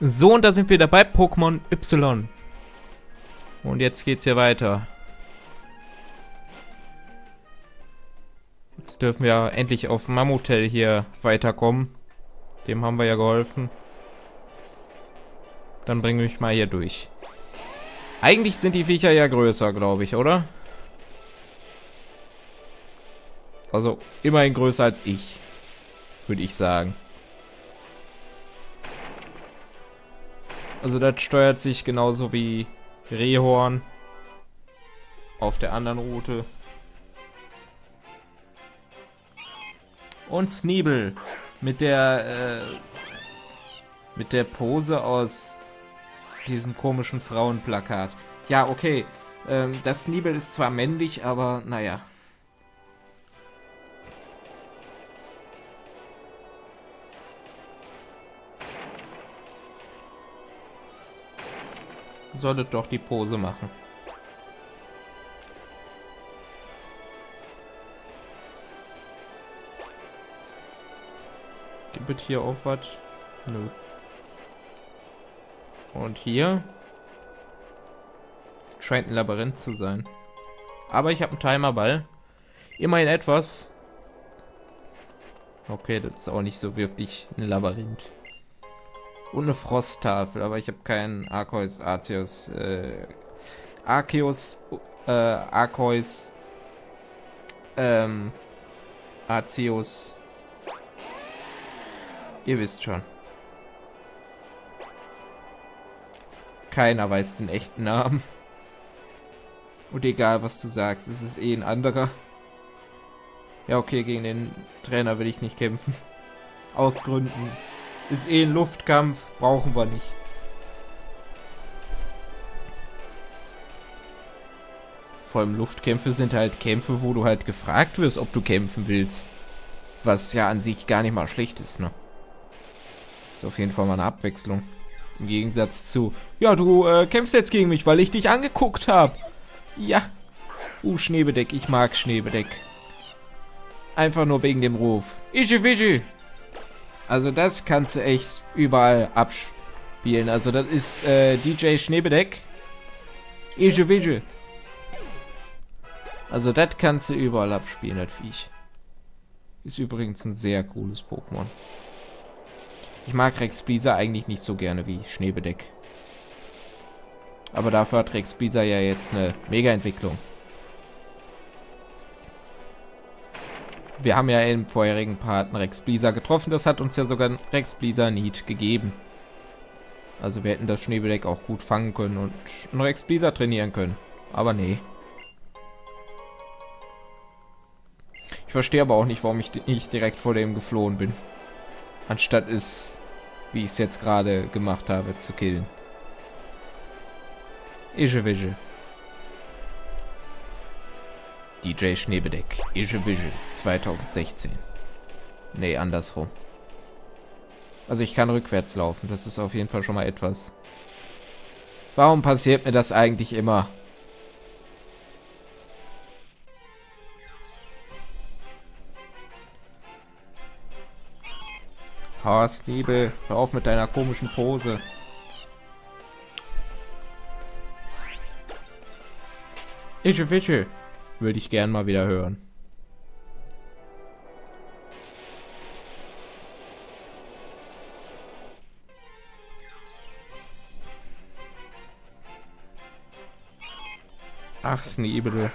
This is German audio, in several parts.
So, und da sind wir dabei, Pokémon Y. Und jetzt geht's hier weiter. Jetzt dürfen wir endlich auf Mammutel hier weiterkommen. Dem haben wir ja geholfen. Dann bringen wir mich mal hier durch. Eigentlich sind die Viecher ja größer, glaube ich, oder? Also immerhin größer als ich, würde ich sagen. Also das steuert sich genauso wie Rehorn auf der anderen Route. Und Sneebel mit der äh, mit der Pose aus diesem komischen Frauenplakat. Ja, okay. Ähm, das Sneebel ist zwar männlich, aber naja. Solltet doch die Pose machen. Gibt es hier auch was? Nö. Und hier scheint ein Labyrinth zu sein. Aber ich habe einen Timerball. Immerhin etwas. Okay, das ist auch nicht so wirklich ein Labyrinth. Und eine Frosttafel, aber ich habe keinen Arceus, Arceus, äh, Arceus, äh, Arceus, ähm, Arceus. Ihr wisst schon. Keiner weiß den echten Namen. Und egal, was du sagst, es ist eh ein anderer. Ja, okay, gegen den Trainer will ich nicht kämpfen. Aus Gründen. Ist eh ein Luftkampf, brauchen wir nicht. Vor allem Luftkämpfe sind halt Kämpfe, wo du halt gefragt wirst, ob du kämpfen willst. Was ja an sich gar nicht mal schlecht ist, ne? Ist auf jeden Fall mal eine Abwechslung. Im Gegensatz zu, ja, du äh, kämpfst jetzt gegen mich, weil ich dich angeguckt habe. Ja. Uh, Schneebedeck, ich mag Schneebedeck. Einfach nur wegen dem Ruf. Iji Vigi. Also das kannst du echt überall abspielen. Also das ist äh, DJ Schneebedeck. Iji Vigi. Also das kannst du überall abspielen, das Viech. Ist übrigens ein sehr cooles Pokémon. Ich mag Rex Bisa eigentlich nicht so gerne wie Schneebedeck. Aber dafür hat Rex Bisa ja jetzt eine Mega-Entwicklung. Wir haben ja im vorherigen Part einen Rex Bisa getroffen. Das hat uns ja sogar ein Rex Bisa Need gegeben. Also wir hätten das Schneebedeck auch gut fangen können und einen Rex Bisa trainieren können. Aber nee. Ich verstehe aber auch nicht, warum ich nicht direkt vor dem geflohen bin. Anstatt es, wie ich es jetzt gerade gemacht habe, zu killen. Ischewische. DJ Schneebedeck. Ischewische 2016. Nee, andersrum. Also ich kann rückwärts laufen. Das ist auf jeden Fall schon mal etwas. Warum passiert mir das eigentlich immer? Horst, Liebe, hör auf mit deiner komischen Pose. Ische Fische. Würde ich gern mal wieder hören. Ach, Sneebel.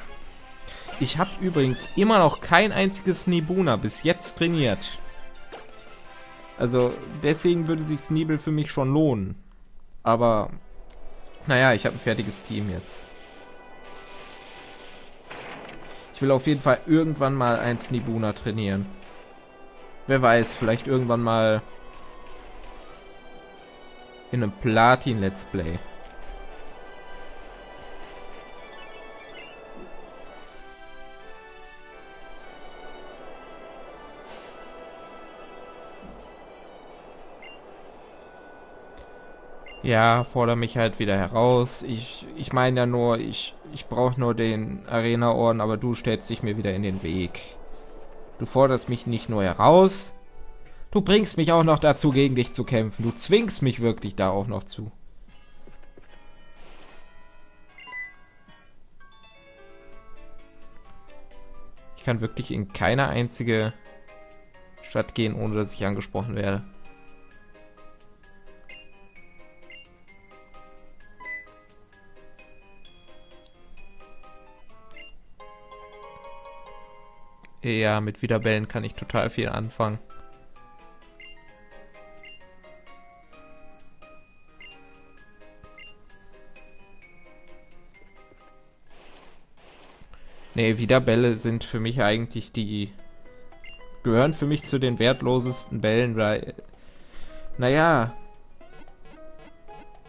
Ich habe übrigens immer noch kein einziges Nebuna bis jetzt trainiert. Also deswegen würde sich Sneebel für mich schon lohnen. Aber naja, ich habe ein fertiges Team jetzt. Ich will auf jeden Fall irgendwann mal ein Snibuna trainieren. Wer weiß, vielleicht irgendwann mal in einem Platin-Let's Play. Ja, fordere mich halt wieder heraus. Ich, ich meine ja nur, ich, ich brauche nur den Arena-Orden, aber du stellst dich mir wieder in den Weg. Du forderst mich nicht nur heraus, Du bringst mich auch noch dazu, gegen dich zu kämpfen. Du zwingst mich wirklich da auch noch zu. Ich kann wirklich in keine einzige Stadt gehen, ohne dass ich angesprochen werde. Ja, mit Wiederbellen kann ich total viel anfangen. Nee, Wiederbälle sind für mich eigentlich die... gehören für mich zu den wertlosesten Bällen, weil... Naja...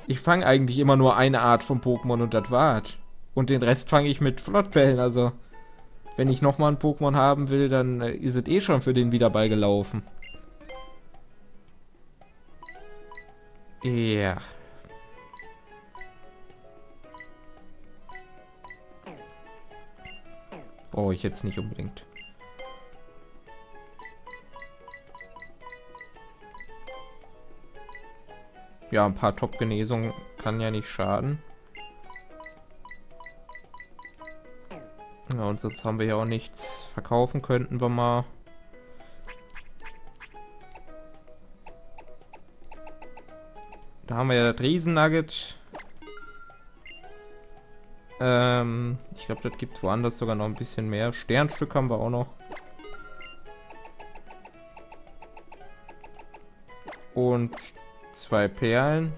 Ich fange eigentlich immer nur eine Art von Pokémon und das war's. Und den Rest fange ich mit Flottbällen, also wenn ich nochmal ein Pokémon haben will, dann äh, ist es eh schon für den Wiederball gelaufen. Ja. Brauche ich jetzt nicht unbedingt. Ja, ein paar Top-Genesungen kann ja nicht schaden. Ja, und sonst haben wir ja auch nichts. Verkaufen könnten wir mal. Da haben wir ja das Riesennugget. Ähm, ich glaube, das gibt woanders sogar noch ein bisschen mehr. Sternstück haben wir auch noch. Und zwei Perlen.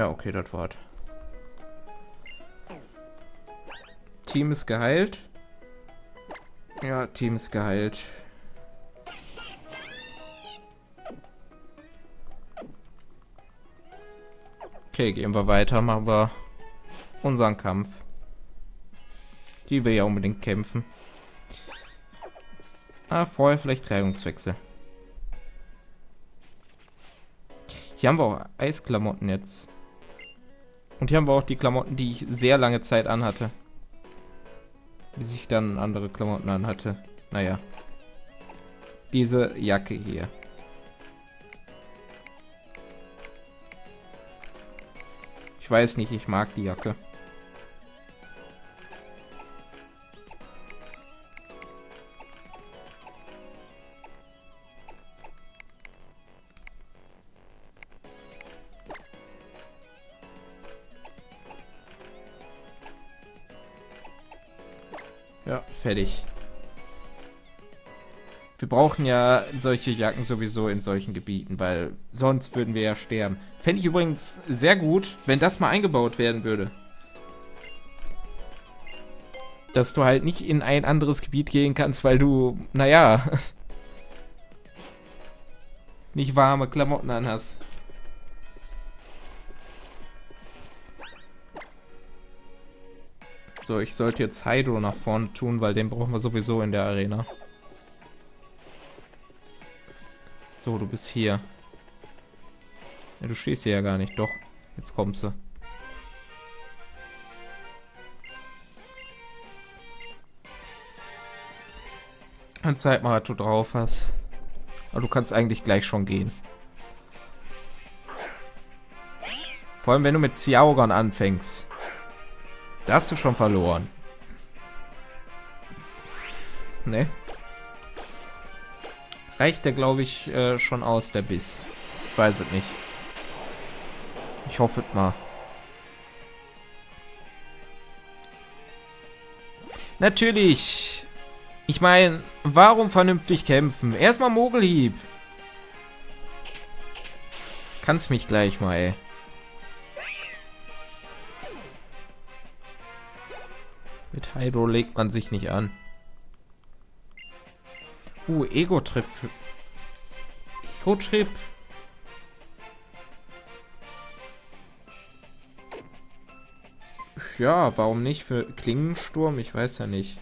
Ja, okay, das war's. Team ist geheilt. Ja, Team ist geheilt. Okay, gehen wir weiter, machen wir unseren Kampf. Die will ja unbedingt kämpfen. Ah, vorher vielleicht Kleidungswechsel. Hier haben wir auch Eisklamotten jetzt. Und hier haben wir auch die Klamotten, die ich sehr lange Zeit anhatte. Bis ich dann andere Klamotten anhatte. Naja. Diese Jacke hier. Ich weiß nicht, ich mag die Jacke. Fertig. Wir brauchen ja solche Jacken sowieso in solchen Gebieten, weil sonst würden wir ja sterben. Fände ich übrigens sehr gut, wenn das mal eingebaut werden würde. Dass du halt nicht in ein anderes Gebiet gehen kannst, weil du, naja, nicht warme Klamotten anhast. So, ich sollte jetzt Hydro nach vorne tun, weil den brauchen wir sowieso in der Arena. So, du bist hier. Ja, du stehst hier ja gar nicht. Doch, jetzt kommst du. Dann zeig mal, was du drauf hast. Aber du kannst eigentlich gleich schon gehen. Vor allem, wenn du mit Ziaugon anfängst. Da hast du schon verloren. Ne? Reicht der, glaube ich, äh, schon aus, der Biss. Ich weiß es nicht. Ich hoffe es mal. Natürlich. Ich meine, warum vernünftig kämpfen? Erstmal Mogelhieb. Kannst mich gleich mal, ey. Mit Hydro legt man sich nicht an. Uh, Ego-Trip. Ego-Trip. Ja, warum nicht für Klingensturm? Ich weiß ja nicht.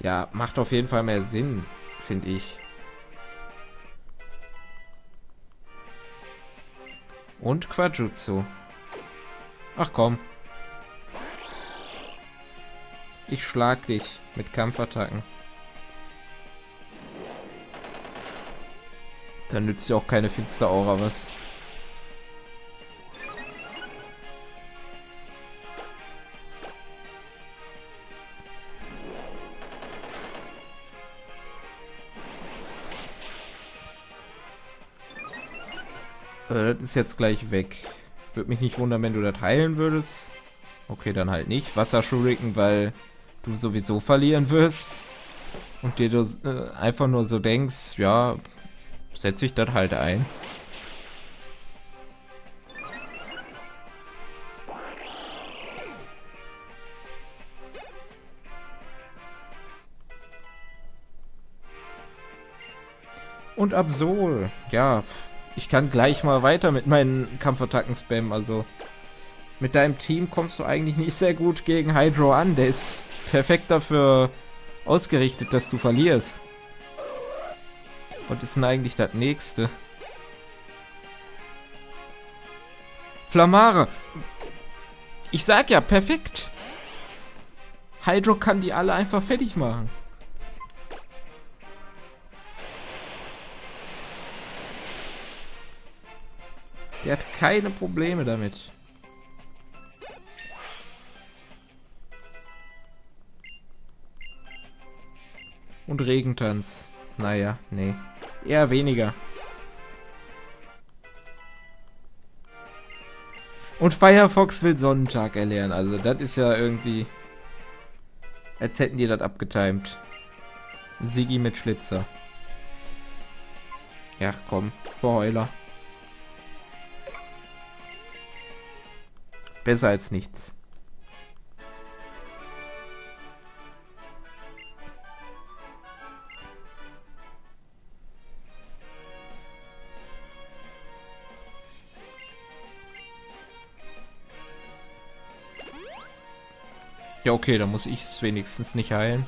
Ja, macht auf jeden Fall mehr Sinn, finde ich. Und Quajutsu. Ach komm. Ich schlag dich mit Kampfattacken. Dann nützt ja auch keine Finsteraura was. Äh, das ist jetzt gleich weg. Würde mich nicht wundern, wenn du das heilen würdest. Okay, dann halt nicht. Wasserschuriken, weil du sowieso verlieren wirst. Und dir du äh, einfach nur so denkst, ja, setze ich das halt ein. Und Absol, ja, ich kann gleich mal weiter mit meinen Kampfattacken spammen, also mit deinem Team kommst du eigentlich nicht sehr gut gegen Hydro an, der ist perfekt dafür ausgerichtet, dass du verlierst. Was ist denn eigentlich das nächste? Flamare. Ich sag ja, perfekt. Hydro kann die alle einfach fertig machen. Der hat keine Probleme damit. Und Regentanz. Naja, nee. Eher weniger. Und Firefox will Sonnentag erlernen. Also das ist ja irgendwie... Als hätten die das abgetimt. Sigi mit Schlitzer. Ja, komm. Verheuler. Besser als nichts. Ja, okay, dann muss ich es wenigstens nicht heilen.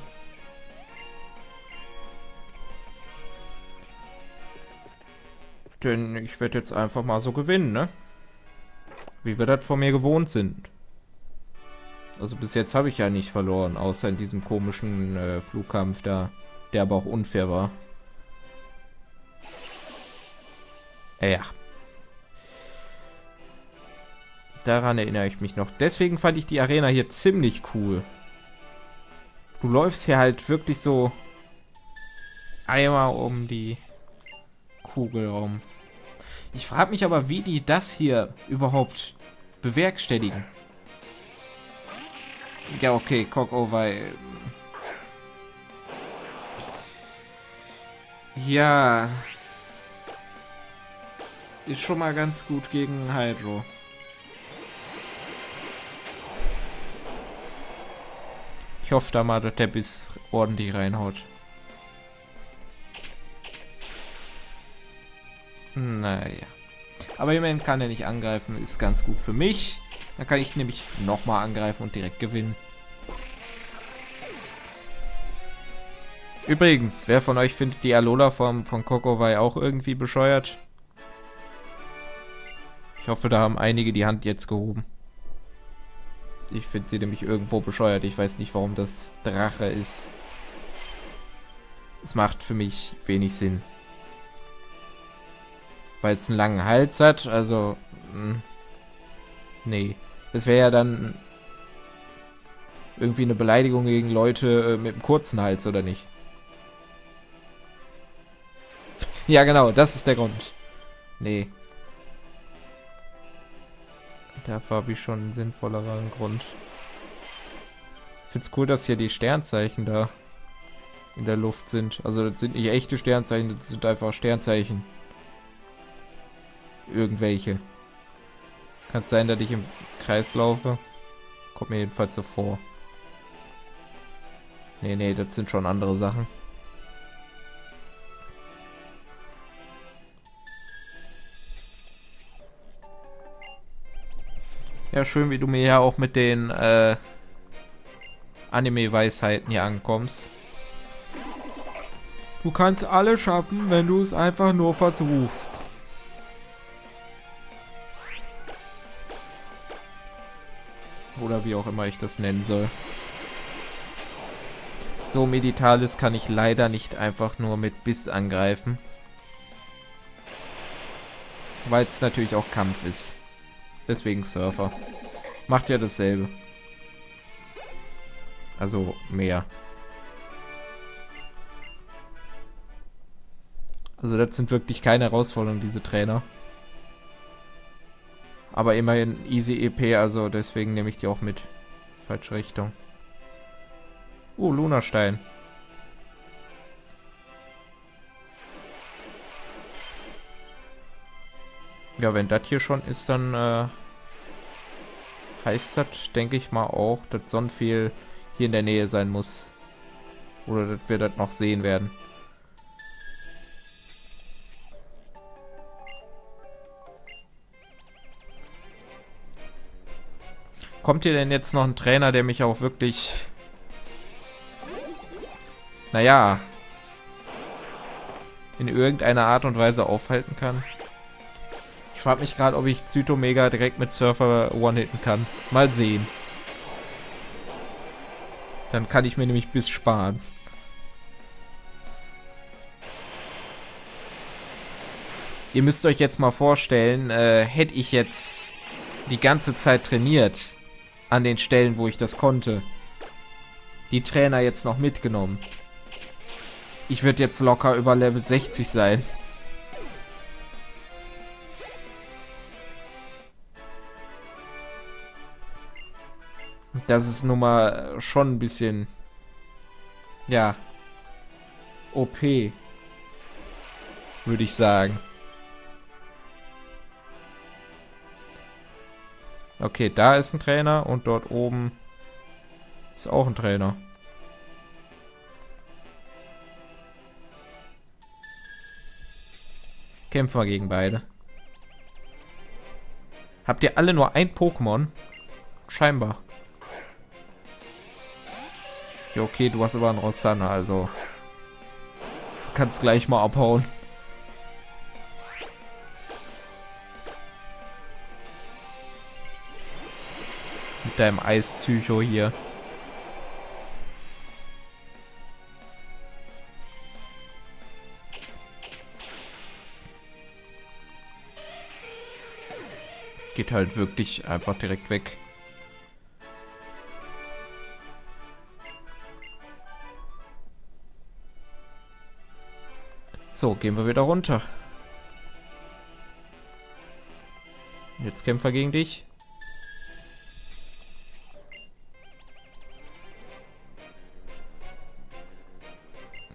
Denn ich werde jetzt einfach mal so gewinnen, ne? Wie wir das von mir gewohnt sind. Also bis jetzt habe ich ja nicht verloren, außer in diesem komischen äh, Flugkampf da, der aber auch unfair war. Ja. Daran erinnere ich mich noch. Deswegen fand ich die Arena hier ziemlich cool. Du läufst hier halt wirklich so einmal um die Kugel rum. Ich frage mich aber, wie die das hier überhaupt bewerkstelligen. Ja, okay, Cockover. Ähm, ja. Ist schon mal ganz gut gegen Hydro. Ich hoffe da mal, dass der Biss ordentlich reinhaut. Naja. Aber immerhin kann er nicht angreifen, ist ganz gut für mich. Dann kann ich nämlich nochmal angreifen und direkt gewinnen. Übrigens, wer von euch findet die Alola-Form von Kokowai auch irgendwie bescheuert? Ich hoffe, da haben einige die Hand jetzt gehoben. Ich finde sie nämlich irgendwo bescheuert. Ich weiß nicht, warum das Drache ist. Es macht für mich wenig Sinn. Weil es einen langen Hals hat, also... Mh, hm, nee. Das wäre ja dann irgendwie eine Beleidigung gegen Leute äh, mit einem kurzen Hals, oder nicht? ja, genau, das ist der Grund. Nee. Dafür habe ich schon einen sinnvolleren Grund. Ich finde es cool, dass hier die Sternzeichen da in der Luft sind. Also das sind nicht echte Sternzeichen, das sind einfach Sternzeichen. Irgendwelche. Kann sein, dass ich im Kreis laufe. Kommt mir jedenfalls so vor. Nee, nee, das sind schon andere Sachen. Ja, schön, wie du mir ja auch mit den äh, Anime-Weisheiten hier ankommst. Du kannst alles schaffen, wenn du es einfach nur versuchst. Oder wie auch immer ich das nennen soll. So, Meditalis kann ich leider nicht einfach nur mit Biss angreifen. Weil es natürlich auch Kampf ist. Deswegen Surfer. Macht ja dasselbe. Also mehr. Also das sind wirklich keine Herausforderungen, diese Trainer. Aber immerhin easy EP, also deswegen nehme ich die auch mit. Falsche Richtung. Uh, Lunastein. Ja, wenn das hier schon ist, dann äh, heißt das, denke ich mal auch, dass Sonnenfehl hier in der Nähe sein muss. Oder dass wir das noch sehen werden. Kommt hier denn jetzt noch ein Trainer, der mich auch wirklich... Naja... in irgendeiner Art und Weise aufhalten kann? Ich frage mich gerade, ob ich Zytomega direkt mit Surfer one-hitten kann. Mal sehen. Dann kann ich mir nämlich bis sparen. Ihr müsst euch jetzt mal vorstellen, äh, hätte ich jetzt die ganze Zeit trainiert an den Stellen, wo ich das konnte, die Trainer jetzt noch mitgenommen. Ich würde jetzt locker über Level 60 sein. Das ist nun mal schon ein bisschen... Ja. OP. Würde ich sagen. Okay, da ist ein Trainer und dort oben ist auch ein Trainer. Kämpfen wir gegen beide. Habt ihr alle nur ein Pokémon? Scheinbar. Ja, okay, du hast aber einen Rosanna, also... Kannst gleich mal abhauen. Mit deinem Eispsycho hier. Geht halt wirklich einfach direkt weg. So, gehen wir wieder runter. Jetzt kämpfen wir gegen dich.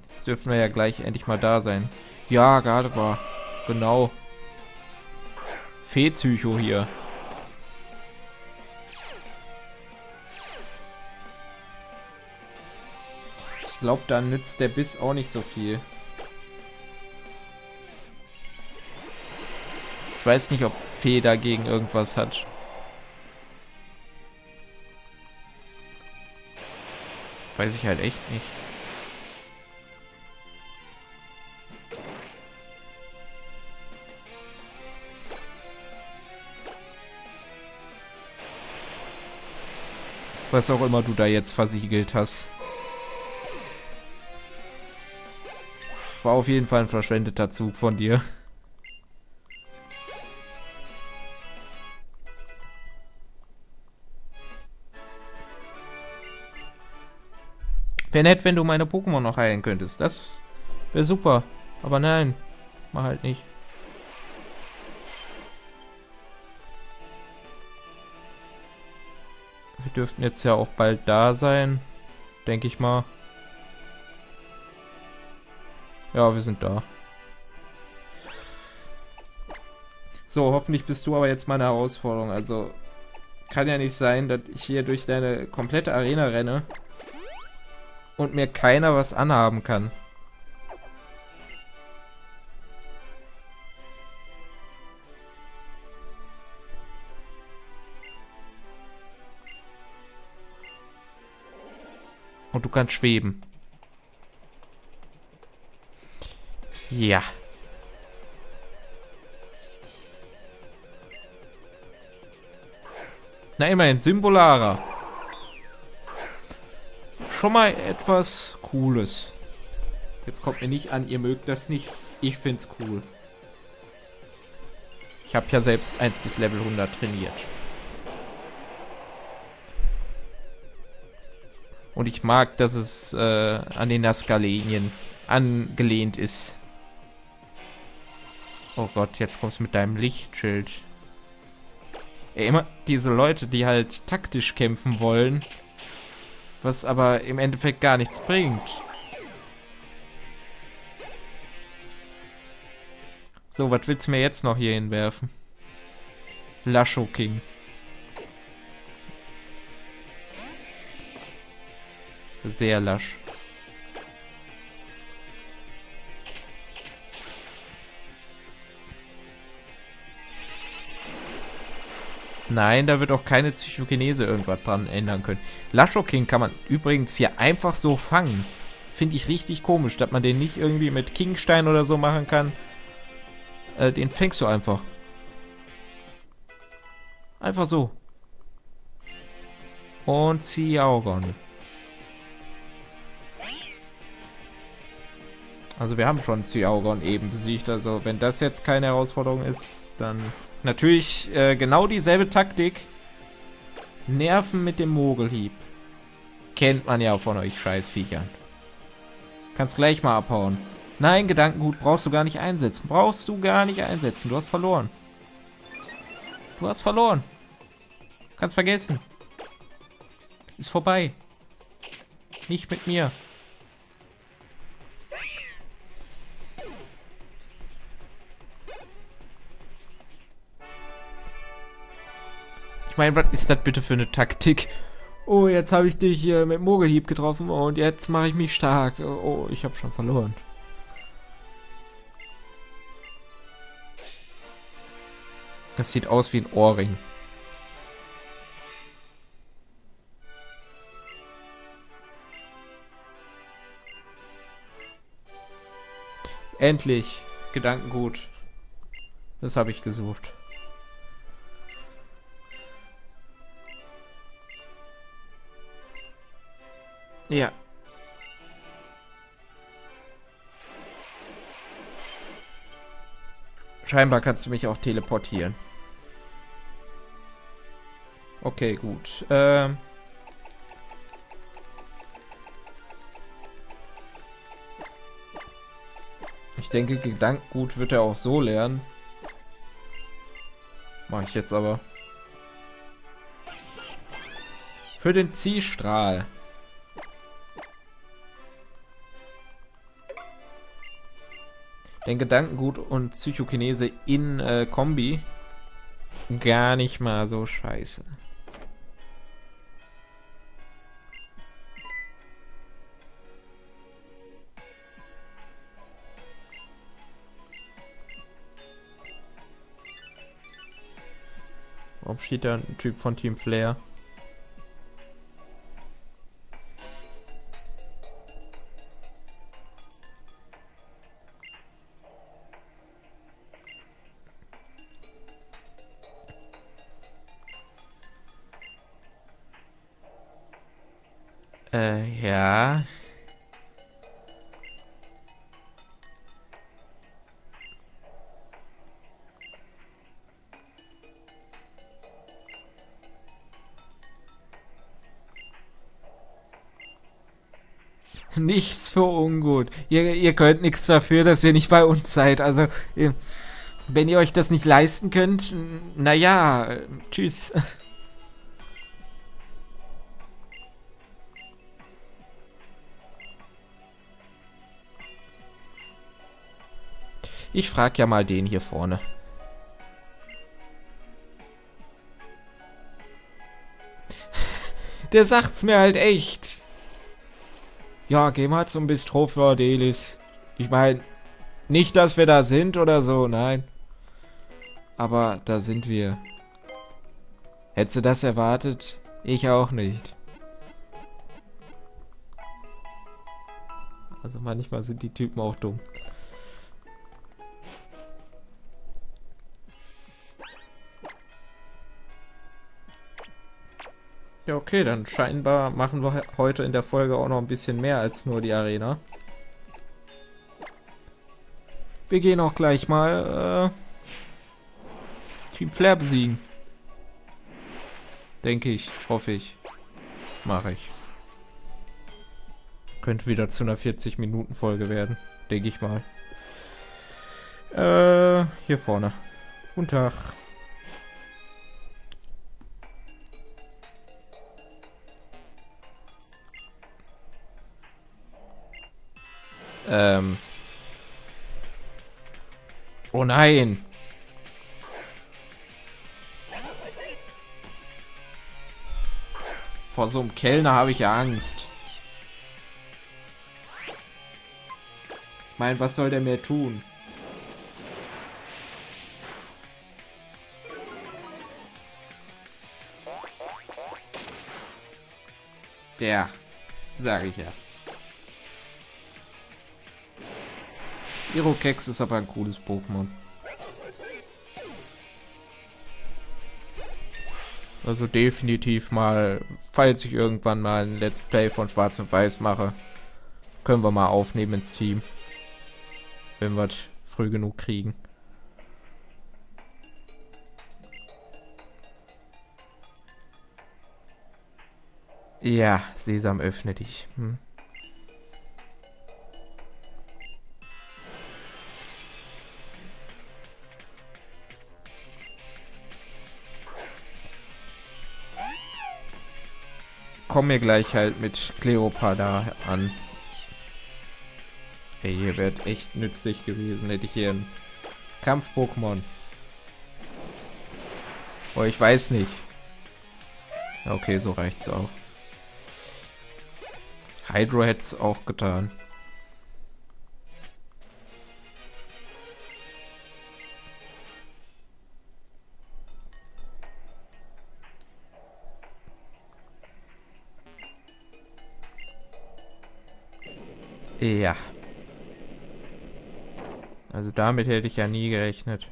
Jetzt dürfen wir ja gleich endlich mal da sein. Ja, gerade war. Genau. Fee-Psycho hier. Ich glaube, da nützt der Biss auch nicht so viel. Ich weiß nicht, ob Fee dagegen irgendwas hat. Weiß ich halt echt nicht. Was auch immer du da jetzt versiegelt hast. War auf jeden Fall ein verschwendeter Zug von dir. Wäre nett, wenn du meine Pokémon noch heilen könntest. Das wäre super. Aber nein, mach halt nicht. Wir dürften jetzt ja auch bald da sein. Denke ich mal. Ja, wir sind da. So, hoffentlich bist du aber jetzt meine Herausforderung. Also, kann ja nicht sein, dass ich hier durch deine komplette Arena renne und mir keiner was anhaben kann. Und du kannst schweben. Ja. Na immerhin, Symbolara. Schon mal etwas Cooles. Jetzt kommt mir nicht an, ihr mögt das nicht. Ich find's cool. Ich habe ja selbst 1 bis Level 100 trainiert. Und ich mag, dass es äh, an den Naskalenien angelehnt ist. Oh Gott, jetzt kommst du mit deinem Lichtschild. Ja, immer diese Leute, die halt taktisch kämpfen wollen, was aber im Endeffekt gar nichts bringt. So, was willst du mir jetzt noch hier hinwerfen? Lasho King. Sehr lasch. Nein, da wird auch keine Psychokinese irgendwas dran ändern können. Lasho King kann man übrigens hier einfach so fangen. Finde ich richtig komisch, dass man den nicht irgendwie mit Kingstein oder so machen kann. Äh, den fängst du einfach. Einfach so. Und Ziaugon. Also wir haben schon Ziaugon eben besiegt. Also wenn das jetzt keine Herausforderung ist, dann natürlich äh, genau dieselbe Taktik. Nerven mit dem Mogelhieb. Kennt man ja von euch Scheißviechern. Kannst gleich mal abhauen. Nein, Gedankengut brauchst du gar nicht einsetzen. Brauchst du gar nicht einsetzen. Du hast verloren. Du hast verloren. Kannst vergessen. Ist vorbei. Nicht mit mir. Ich meine, was ist das bitte für eine Taktik? Oh, jetzt habe ich dich hier mit Mogelhieb getroffen und jetzt mache ich mich stark. Oh, ich habe schon verloren. Das sieht aus wie ein Ohrring. Endlich. Gedankengut. Das habe ich gesucht. Ja. Scheinbar kannst du mich auch teleportieren. Okay, gut. Ähm. Ich denke, Gedankengut wird er auch so lernen. Mache ich jetzt aber. Für den Ziehstrahl. Den Gedankengut und Psychokinese in äh, Kombi. Gar nicht mal so scheiße. Warum steht da ein Typ von Team Flair? Ungut. Ihr, ihr könnt nichts dafür, dass ihr nicht bei uns seid. Also, wenn ihr euch das nicht leisten könnt, naja, tschüss. Ich frag ja mal den hier vorne. Der sagt's mir halt echt. Ja, geh mal zum Bistro für Adelis. Ich meine, nicht, dass wir da sind oder so, nein. Aber da sind wir. Hättest du das erwartet? Ich auch nicht. Also manchmal sind die Typen auch dumm. Ja, okay, dann scheinbar machen wir heute in der Folge auch noch ein bisschen mehr als nur die Arena. Wir gehen auch gleich mal äh, Team Flair besiegen. Denke ich, hoffe ich. Mache ich. Könnte wieder zu einer 40-Minuten-Folge werden. Denke ich mal. Äh, hier vorne. Guten Tag. Ähm. Oh nein. Vor so einem Kellner habe ich Angst. Ich meine, was soll der mir tun? Der, sage ich ja. Irokex ist aber ein cooles Pokémon. Also definitiv mal, falls ich irgendwann mal ein Let's Play von Schwarz und Weiß mache, können wir mal aufnehmen ins Team. Wenn wir es früh genug kriegen. Ja, Sesam, öffne dich. Hm. Komm mir gleich halt mit Kleopada an. Ey, hier wäre echt nützlich gewesen, hätte ich hier ein Kampf-Pokémon. Oh, ich weiß nicht. Okay, so reicht's auch. Hydro hätte es auch getan. Ja. Also damit hätte ich ja nie gerechnet.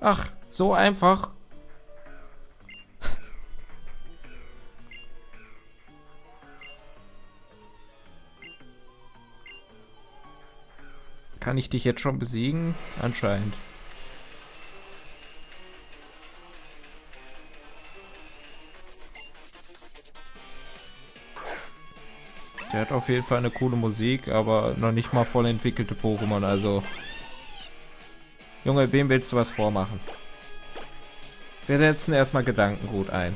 Ach, so einfach. Kann ich dich jetzt schon besiegen? Anscheinend. Der hat auf jeden Fall eine coole Musik, aber noch nicht mal voll entwickelte Pokémon, also... Junge, wem willst du was vormachen? Wir setzen erstmal Gedankengut ein.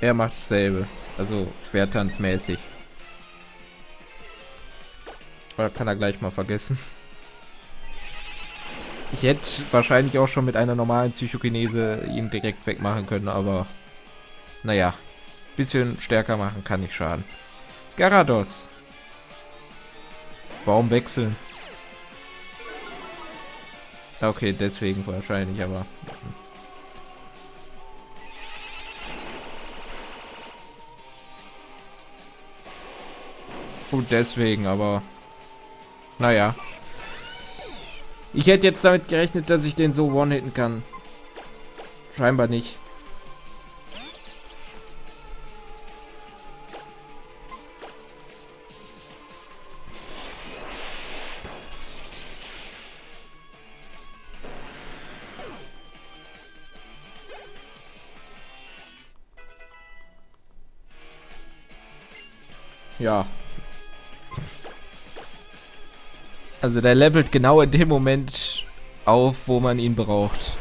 Er macht dasselbe. Also schwertanzmäßig. Oder kann er gleich mal vergessen. Ich hätte wahrscheinlich auch schon mit einer normalen Psychokinese ihn direkt wegmachen können, aber naja, bisschen stärker machen kann nicht schaden. Garados. Warum wechseln? Okay, deswegen wahrscheinlich, aber... Gut, deswegen, aber... Naja. Ich hätte jetzt damit gerechnet, dass ich den so one-hitten kann. Scheinbar nicht. Also der levelt genau in dem Moment auf, wo man ihn braucht.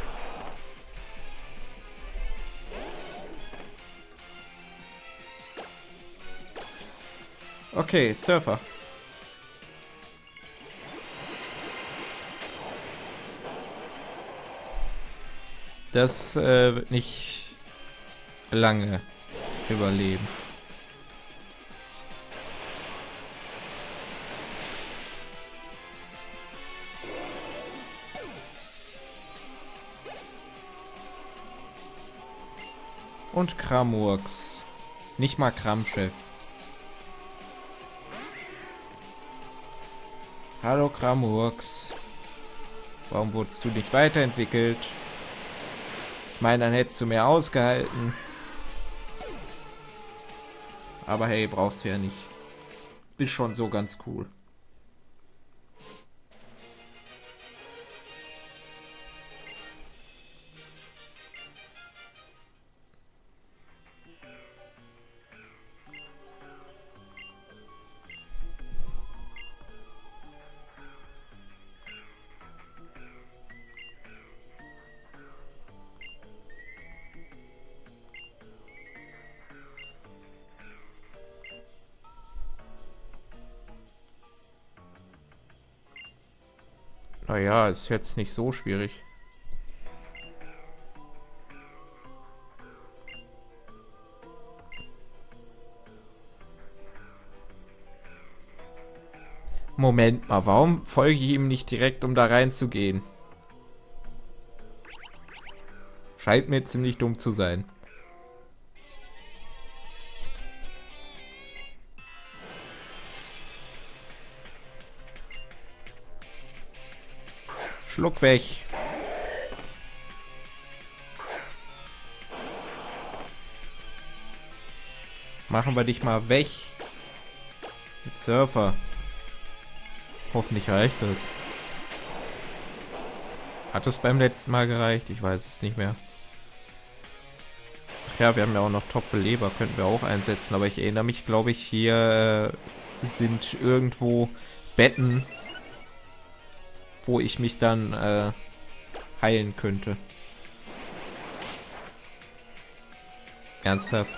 Okay, Surfer. Das äh, wird nicht lange überleben. und Kramurks. Nicht mal Kramchef. Hallo Kramurks. Warum wurdest du nicht weiterentwickelt? Ich meine, dann hättest du mehr ausgehalten. Aber hey, brauchst du ja nicht. Bist schon so ganz cool. Ist jetzt nicht so schwierig. Moment mal, warum folge ich ihm nicht direkt, um da reinzugehen? Scheint mir ziemlich dumm zu sein. Schluck weg. Machen wir dich mal weg. Mit Surfer. Hoffentlich reicht das. Hat es beim letzten Mal gereicht? Ich weiß es nicht mehr. Ach ja, wir haben ja auch noch Top-Beleber, könnten wir auch einsetzen. Aber ich erinnere mich, glaube ich, hier sind irgendwo Betten wo ich mich dann äh, heilen könnte. Ernsthaft.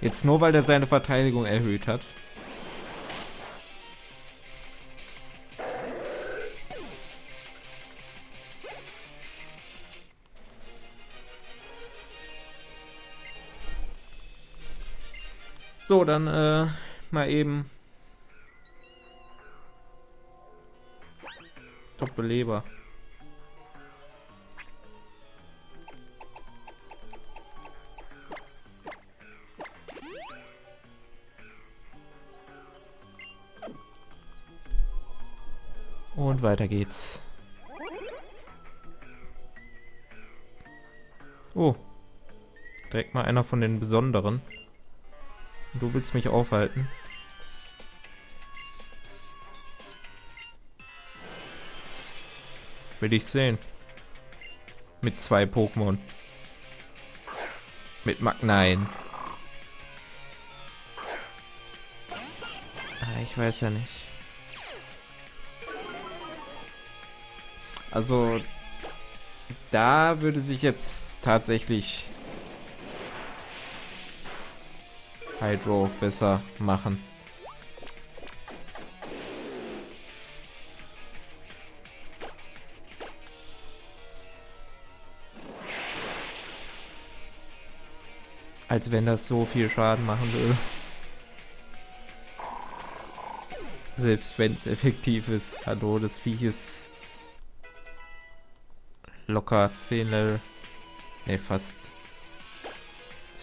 Jetzt nur, weil er seine Verteidigung erhöht hat. So, dann äh, mal eben Doppelleber. Und weiter geht's. Oh. Direkt mal einer von den besonderen. Du willst mich aufhalten. Will ich sehen. Mit zwei Pokémon. Mit Magnein. Ah, ich weiß ja nicht. Also, da würde sich jetzt tatsächlich Hydro besser machen. Als wenn das so viel Schaden machen würde. Selbst wenn es effektiv ist. Hallo, das Viech ist locker 10 Level. Ne, fast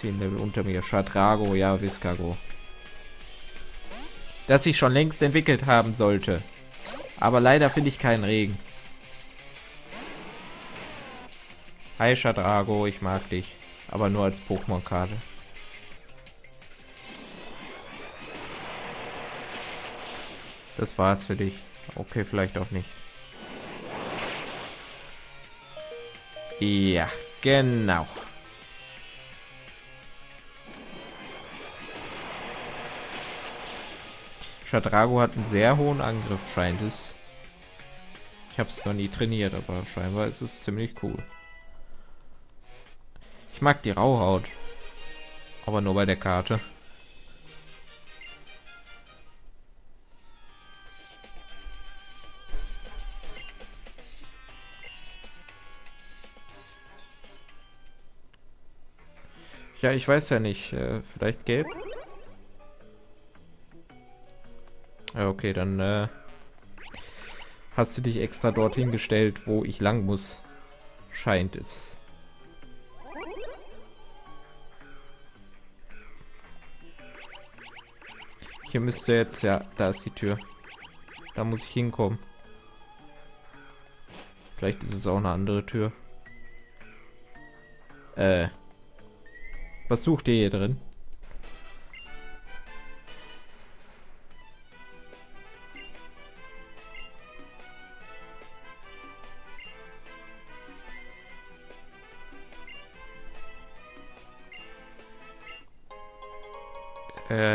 10 Level unter mir. Shadrago, ja, Viscago. Das sich schon längst entwickelt haben sollte. Aber leider finde ich keinen Regen. Hi Shadrago, ich mag dich. Aber nur als Pokémon-Karte. Das war's für dich. Okay, vielleicht auch nicht. Ja, genau. Shadrago hat einen sehr hohen Angriff, scheint es. Ich habe es noch nie trainiert, aber scheinbar ist es ziemlich cool. Ich mag die Rauhaut. Aber nur bei der Karte. Ja, ich weiß ja nicht. Äh, vielleicht gelb? Okay, dann äh, hast du dich extra dorthin gestellt, wo ich lang muss. Scheint es. Hier müsste jetzt, ja, da ist die Tür. Da muss ich hinkommen. Vielleicht ist es auch eine andere Tür. Äh. Was sucht ihr hier drin?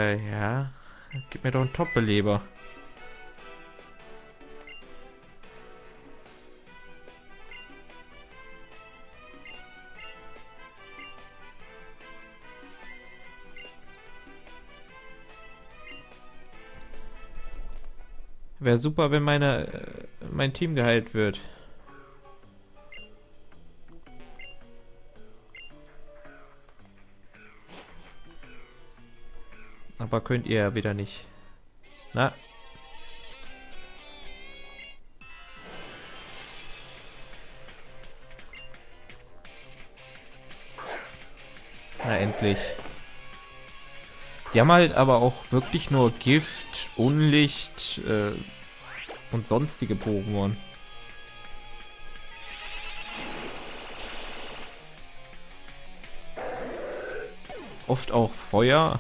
Äh, ja. Gib mir doch einen Top-Beleber. Wäre super, wenn meine, äh, mein Team geheilt wird. Aber könnt ihr ja wieder nicht. Na? Na endlich. Die haben halt aber auch wirklich nur Gift, Unlicht äh, und sonstige Pokémon. Oft auch Feuer.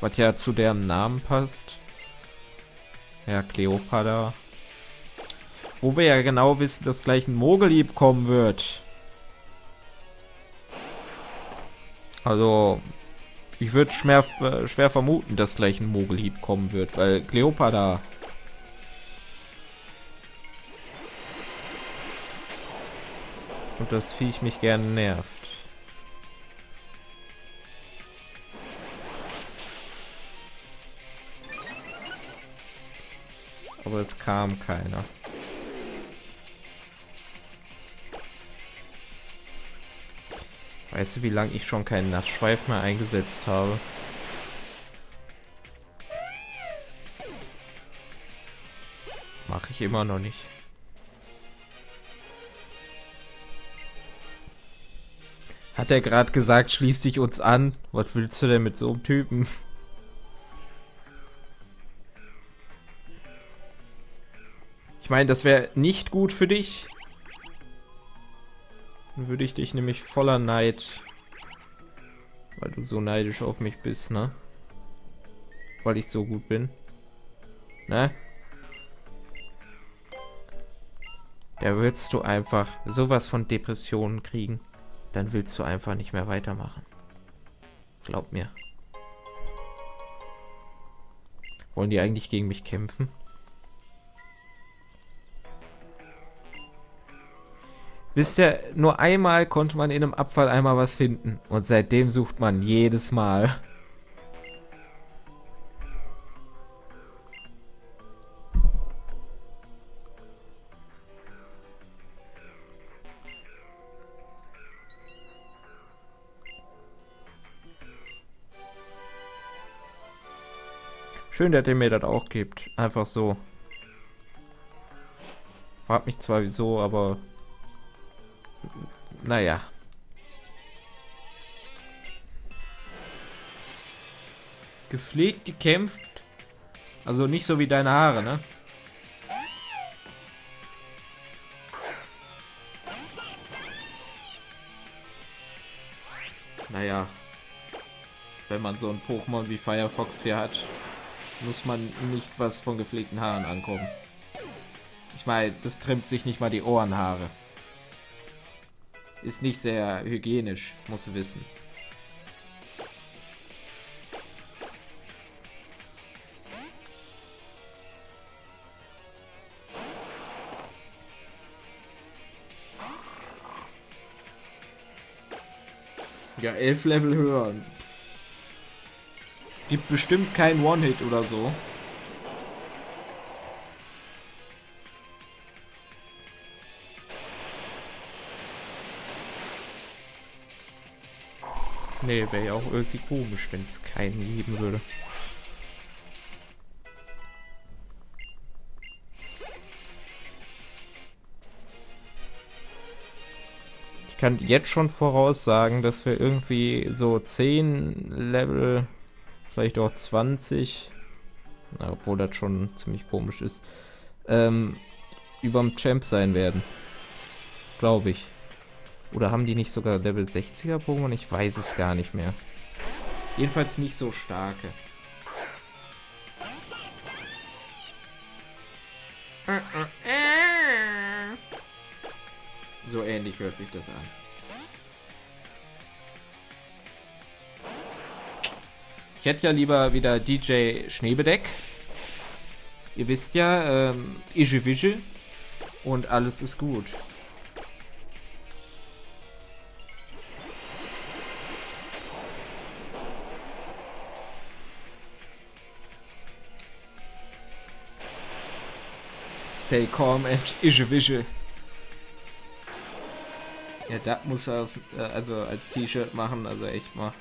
Was ja zu deren Namen passt. Ja, Cleopatra. Wo wir ja genau wissen, dass gleich ein Mogellieb kommen wird. Also, ich würde schwer, äh, schwer vermuten, dass gleich ein Mogelhieb kommen wird, weil Cleopatra... Und das Viech mich gerne nervt. Aber es kam keiner. Weißt du, wie lange ich schon keinen Nassschweif mehr eingesetzt habe? Mache ich immer noch nicht. Hat er gerade gesagt, schließ dich uns an? Was willst du denn mit so einem Typen? Ich meine, das wäre nicht gut für dich. Dann würde ich dich nämlich voller Neid, weil du so neidisch auf mich bist, ne? Weil ich so gut bin. Ne? Da willst du einfach sowas von Depressionen kriegen. Dann willst du einfach nicht mehr weitermachen. Glaub mir. Wollen die eigentlich gegen mich kämpfen? Wisst ihr, nur einmal konnte man in einem Abfall einmal was finden. Und seitdem sucht man jedes Mal. Schön, dass ihr mir das auch gibt. Einfach so. Fragt mich zwar wieso, aber naja. Gepflegt gekämpft. Also nicht so wie deine Haare, ne? Naja. Wenn man so ein Pokémon wie Firefox hier hat, muss man nicht was von gepflegten Haaren ankommen. Ich meine, das trimmt sich nicht mal die Ohrenhaare. Ist nicht sehr hygienisch, muss du wissen. Ja, elf Level höher. Gibt bestimmt keinen One-Hit oder so. Nee, wäre ja auch irgendwie komisch, wenn es keinen geben würde. Ich kann jetzt schon voraussagen, dass wir irgendwie so 10 Level, vielleicht auch 20 obwohl das schon ziemlich komisch ist, ähm, überm Champ sein werden. Glaube ich. Oder haben die nicht sogar Level 60er Pokémon? Ich weiß es gar nicht mehr. Jedenfalls nicht so starke. So ähnlich hört sich das an. Ich hätte ja lieber wieder DJ Schneebedeck. Ihr wisst ja, ähm, Ige und alles ist gut. Stay calm and Ige Ja, das muss er äh, also als T-Shirt machen, also echt mal.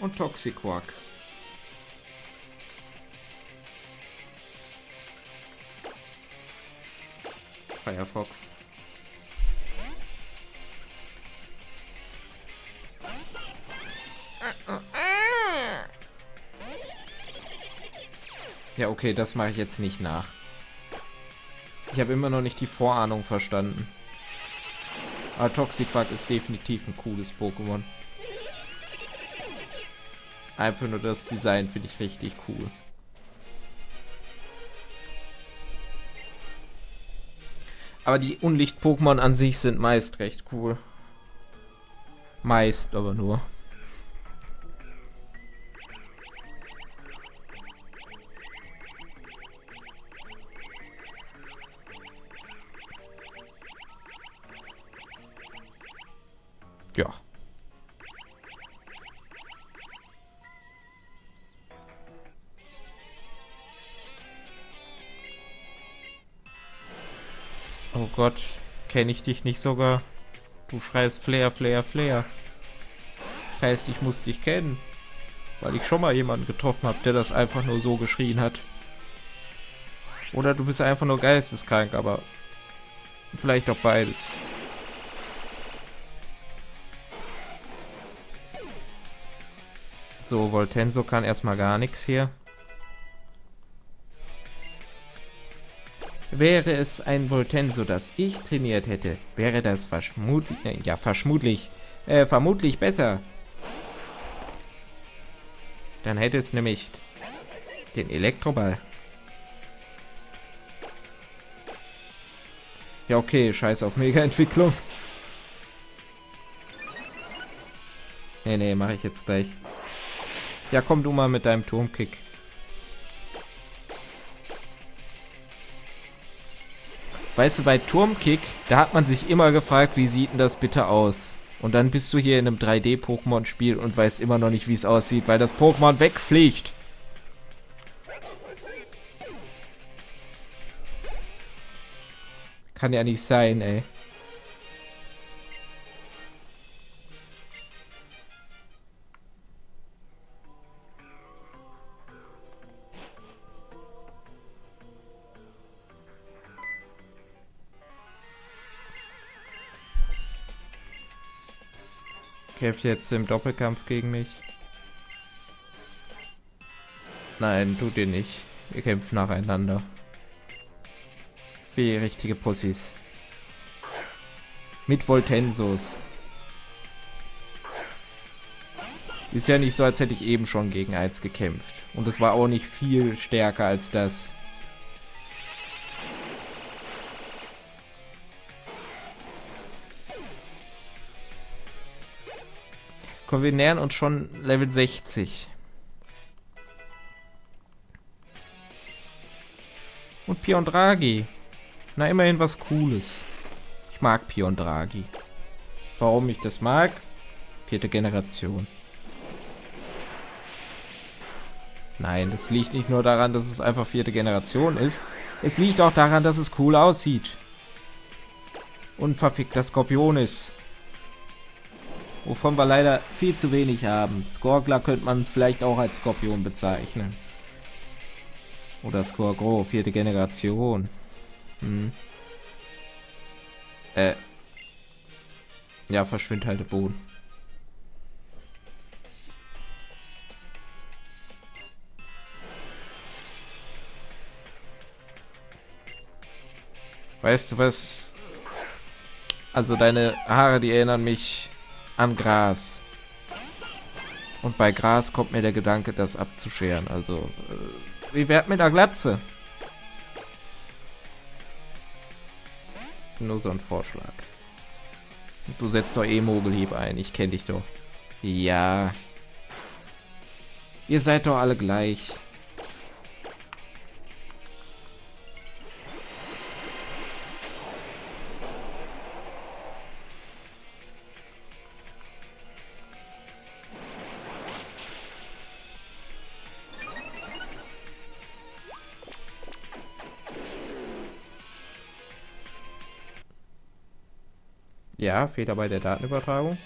und Toxiquark. Firefox. Ja, okay, das mache ich jetzt nicht nach. Ich habe immer noch nicht die Vorahnung verstanden. Aber Toxiquark ist definitiv ein cooles Pokémon. Einfach nur das Design finde ich richtig cool. Aber die Unlicht-Pokémon an sich sind meist recht cool. Meist aber nur. Kenne ich dich nicht sogar? Du schreist Flair, Flair, Flair. Das heißt, ich muss dich kennen. Weil ich schon mal jemanden getroffen habe, der das einfach nur so geschrien hat. Oder du bist einfach nur geisteskrank, aber vielleicht auch beides. So, Voltenso kann erstmal gar nichts hier. Wäre es ein Voltenso, das ich trainiert hätte, wäre das verschmutlich, äh, ja, verschmutlich, äh, vermutlich besser. Dann hätte es nämlich den Elektroball. Ja, okay, scheiß auf Mega-Entwicklung. Nee, nee, mache ich jetzt gleich. Ja, komm du mal mit deinem Turmkick. Weißt du, bei Turmkick, da hat man sich immer gefragt, wie sieht denn das bitte aus? Und dann bist du hier in einem 3D-Pokémon-Spiel und weißt immer noch nicht, wie es aussieht, weil das Pokémon wegfliegt. Kann ja nicht sein, ey. Kämpft jetzt im Doppelkampf gegen mich? Nein, tut ihr nicht. Wir kämpfen nacheinander. Wie richtige Pussys. Mit Voltensos. Ist ja nicht so, als hätte ich eben schon gegen eins gekämpft. Und es war auch nicht viel stärker als das. Komm, wir nähern uns schon Level 60. Und Pion Draghi. Na, immerhin was Cooles. Ich mag Pion Draghi. Warum ich das mag? Vierte Generation. Nein, das liegt nicht nur daran, dass es einfach vierte Generation ist. Es liegt auch daran, dass es cool aussieht. Und verfickter Skorpion ist wovon wir leider viel zu wenig haben. Skorgler könnte man vielleicht auch als Skorpion bezeichnen. Oder Skorgro, vierte Generation. Hm. Äh. Ja, verschwind halt der Boden. Weißt du was? Also deine Haare, die erinnern mich an Gras. Und bei Gras kommt mir der Gedanke, das abzuscheren. Also, äh, wie wär's mit der Glatze? Nur so ein Vorschlag. Du setzt doch eh Mogelhieb ein, ich kenne dich doch. Ja. Ihr seid doch alle gleich. Ja, Fehler bei der Datenübertragung.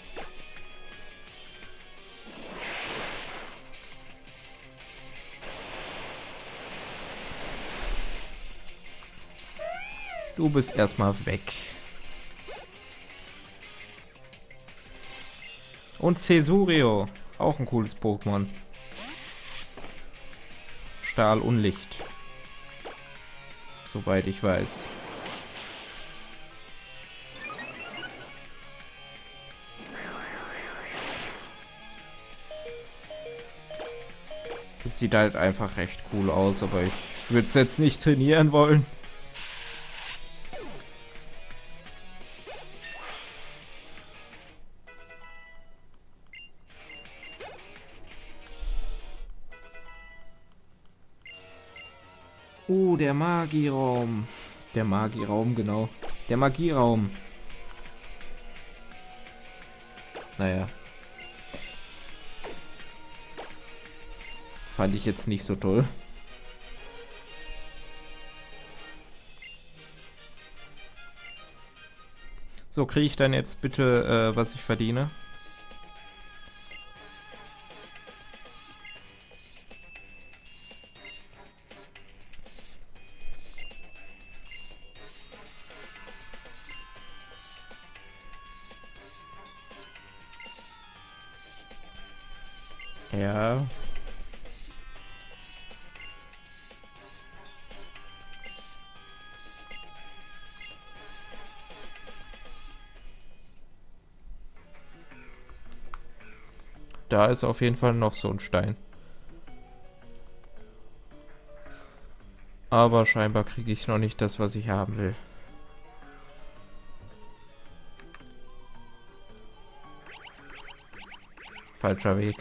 Du bist erstmal weg. Und Cesurio. Auch ein cooles Pokémon. Stahl und Licht. Soweit ich weiß. Sieht halt einfach recht cool aus, aber ich würde es jetzt nicht trainieren wollen. Oh, der Magieraum. Der Magieraum, genau. Der Magieraum. Naja. Fand ich jetzt nicht so toll. So, kriege ich dann jetzt bitte, äh, was ich verdiene? Ist auf jeden Fall noch so ein Stein. Aber scheinbar kriege ich noch nicht das, was ich haben will. Falscher Weg.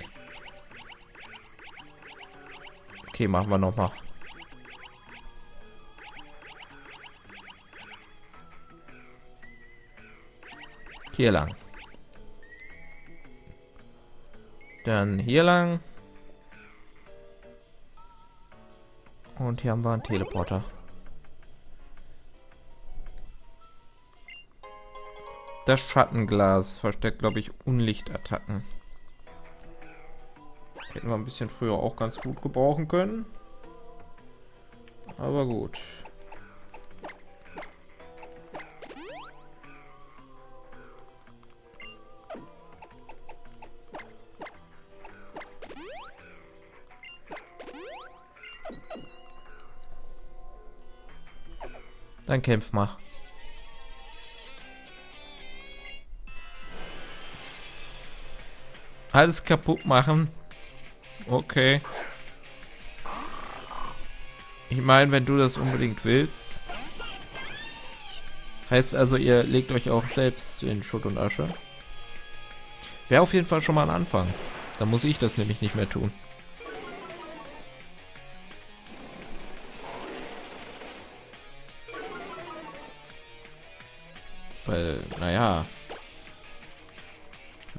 Okay, machen wir nochmal. Hier lang. Dann hier lang. Und hier haben wir einen Teleporter. Das Schattenglas versteckt, glaube ich, Unlichtattacken. Hätten wir ein bisschen früher auch ganz gut gebrauchen können. Aber gut. Dann kämpf mal. Alles kaputt machen. Okay. Ich meine, wenn du das unbedingt willst. Heißt also, ihr legt euch auch selbst in Schutt und Asche. Wäre auf jeden Fall schon mal ein Anfang. Dann muss ich das nämlich nicht mehr tun.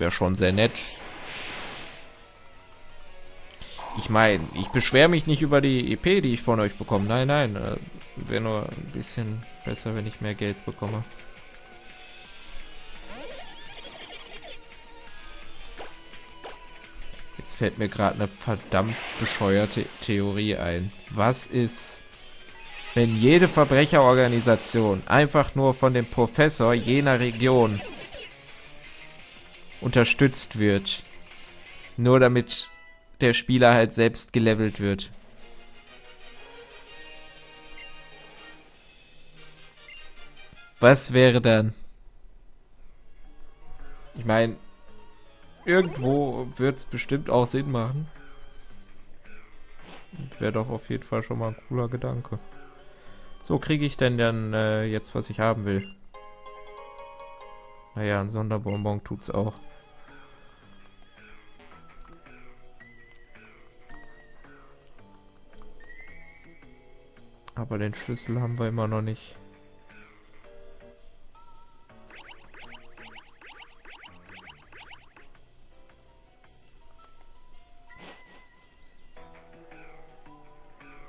Wäre schon sehr nett. Ich meine, ich beschwere mich nicht über die EP, die ich von euch bekomme. Nein, nein, äh, wäre nur ein bisschen besser, wenn ich mehr Geld bekomme. Jetzt fällt mir gerade eine verdammt bescheuerte Theorie ein. Was ist wenn jede Verbrecherorganisation einfach nur von dem Professor jener Region unterstützt wird, nur damit der Spieler halt selbst gelevelt wird. Was wäre dann? Ich meine, irgendwo wird es bestimmt auch Sinn machen. Wäre doch auf jeden Fall schon mal ein cooler Gedanke. So kriege ich denn dann äh, jetzt, was ich haben will. Naja, ein Sonderbonbon tut's auch. Aber den Schlüssel haben wir immer noch nicht.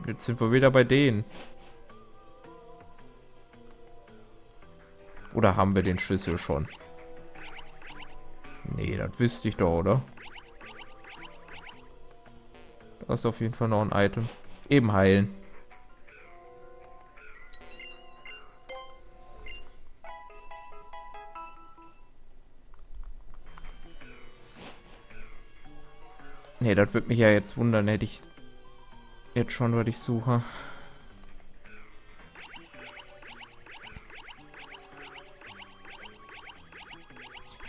Jetzt sind wir wieder bei denen. Oder haben wir den Schlüssel schon? Nee, das wüsste ich doch, oder? Das ist auf jeden Fall noch ein Item. Eben heilen. Nee, das würde mich ja jetzt wundern, hätte ich jetzt schon, was ich suche.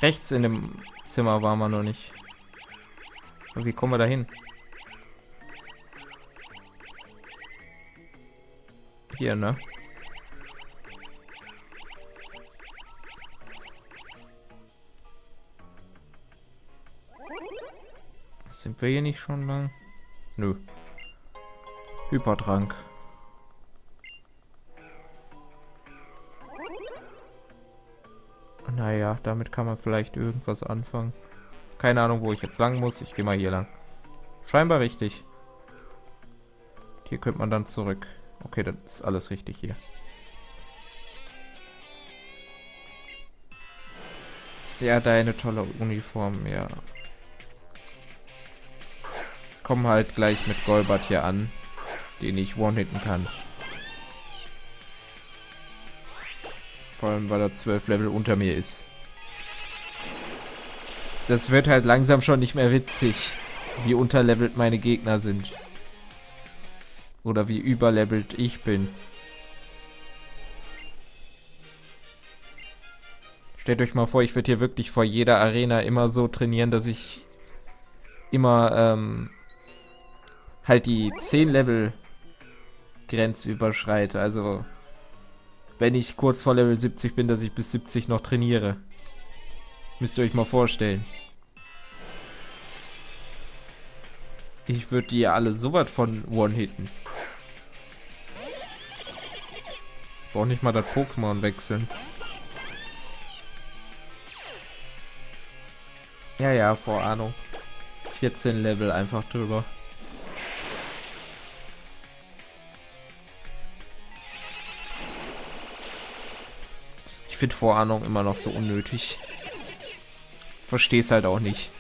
Rechts in dem Zimmer waren wir noch nicht. Aber wie kommen wir da hin? Hier, ne? Sind wir hier nicht schon lang? Nö. Hypertrank. Naja, damit kann man vielleicht irgendwas anfangen. Keine Ahnung, wo ich jetzt lang muss. Ich gehe mal hier lang. Scheinbar richtig. Hier könnte man dann zurück. Okay, das ist alles richtig hier. Ja, deine tolle Uniform, ja komme halt gleich mit Golbert hier an, den ich one-hitten kann. Vor allem, weil er zwölf Level unter mir ist. Das wird halt langsam schon nicht mehr witzig, wie unterlevelt meine Gegner sind. Oder wie überlevelt ich bin. Stellt euch mal vor, ich würde hier wirklich vor jeder Arena immer so trainieren, dass ich immer ähm, halt die 10 Level Grenze überschreite. Also wenn ich kurz vor Level 70 bin, dass ich bis 70 noch trainiere. Müsst ihr euch mal vorstellen. Ich würde die alle so weit von One-Hitten. Brauch nicht mal das Pokémon wechseln. Ja, ja, Vorahnung. 14 Level einfach drüber. Finde Vorahnung immer noch so unnötig. Versteh's halt auch nicht.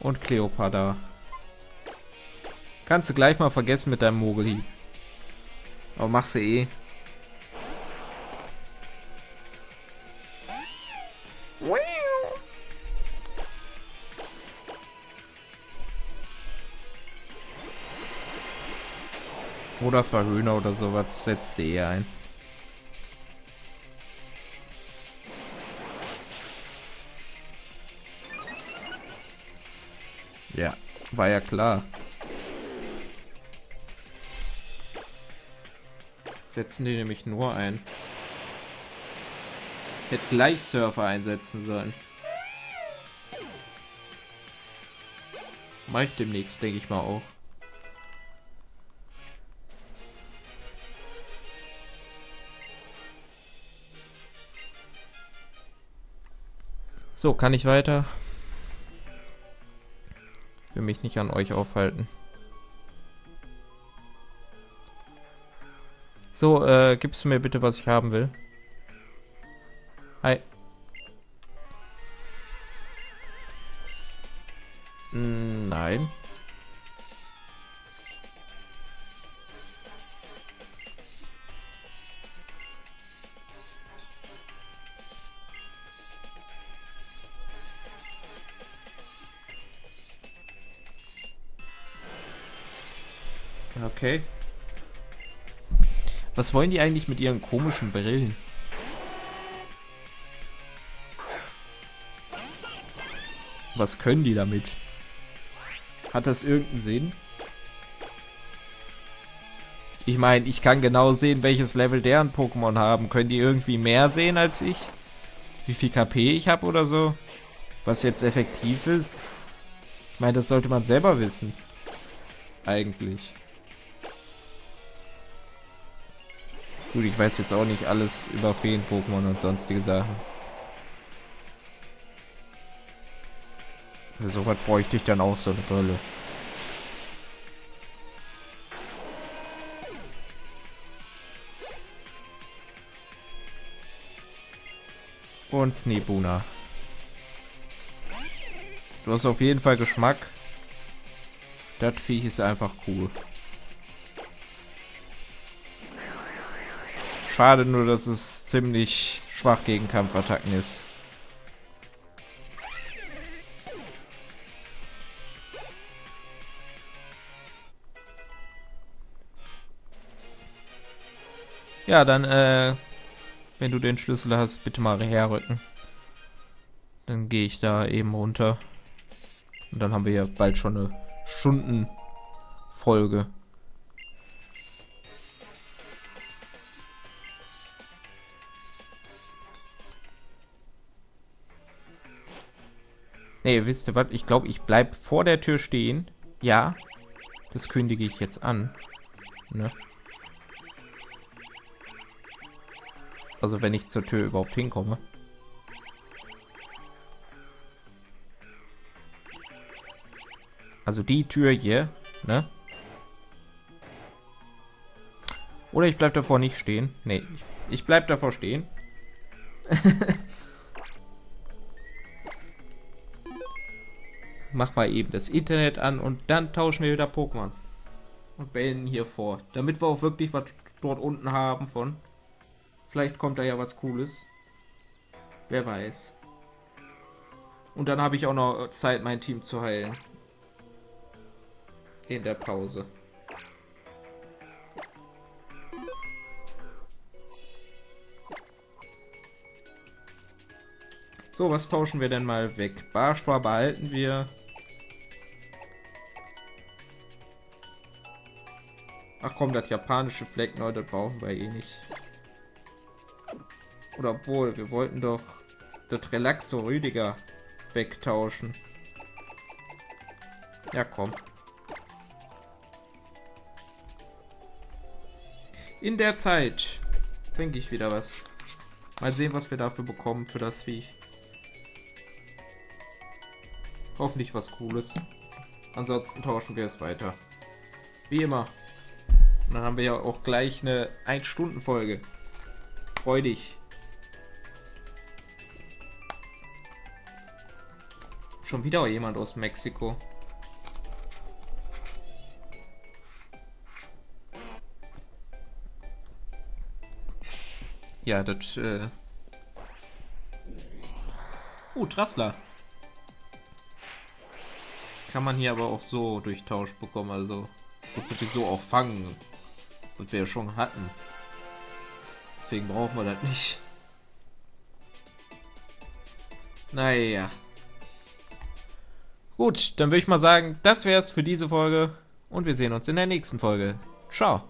Und Cleopatra. Kannst du gleich mal vergessen mit deinem Mogeli. Aber machst du eh. Oder Verhöhner oder sowas setzt sie eh ein. War ja klar. Setzen die nämlich nur ein. Hätte gleich Surfer einsetzen sollen. Mach ich demnächst, denke ich mal auch. So, kann ich weiter? Will mich nicht an euch aufhalten. So, äh, gibst du mir bitte, was ich haben will? Hi. Was wollen die eigentlich mit ihren komischen Brillen? Was können die damit? Hat das irgendeinen Sinn? Ich meine, ich kann genau sehen, welches Level deren Pokémon haben. Können die irgendwie mehr sehen als ich? Wie viel KP ich habe oder so? Was jetzt effektiv ist? Ich meine, das sollte man selber wissen. Eigentlich. Gut, ich weiß jetzt auch nicht alles über Feen-Pokémon und sonstige Sachen. Für sowas bräuchte ich dann auch so eine Brille. Und Sneebuna. Du hast auf jeden Fall Geschmack. Das Viech ist einfach cool. Schade nur, dass es ziemlich schwach gegen Kampfattacken ist. Ja, dann äh, wenn du den Schlüssel hast, bitte mal herrücken. Dann gehe ich da eben runter. Und dann haben wir ja bald schon eine Stundenfolge. Nee, wisst ihr was? Ich glaube, ich bleib vor der Tür stehen. Ja, das kündige ich jetzt an. Ne? Also wenn ich zur Tür überhaupt hinkomme. Also die Tür hier, ne? Oder ich bleib davor nicht stehen. Nee, ich, ich bleib davor stehen. Mach mal eben das Internet an und dann tauschen wir wieder Pokémon. Und bellen hier vor. Damit wir auch wirklich was dort unten haben von. Vielleicht kommt da ja was Cooles. Wer weiß. Und dann habe ich auch noch Zeit, mein Team zu heilen. In der Pause. So, was tauschen wir denn mal weg? Barschwa behalten wir. Ach komm, das japanische Fleckneu, das brauchen wir eh nicht. Oder obwohl, wir wollten doch das Relaxo Rüdiger wegtauschen. Ja, komm. In der Zeit trinke ich wieder was. Mal sehen, was wir dafür bekommen für das Viech. Hoffentlich was Cooles. Ansonsten tauschen wir es weiter. Wie immer. Und dann haben wir ja auch gleich eine 1-Stunden-Folge. Freu dich. Schon wieder jemand aus Mexiko. Ja, das, äh... Uh, Trassler. Kann man hier aber auch so durchtauscht bekommen, also... Und sowieso auch fangen. Was wir schon hatten. Deswegen brauchen wir das nicht. Naja. Gut, dann würde ich mal sagen, das wäre es für diese Folge und wir sehen uns in der nächsten Folge. Ciao.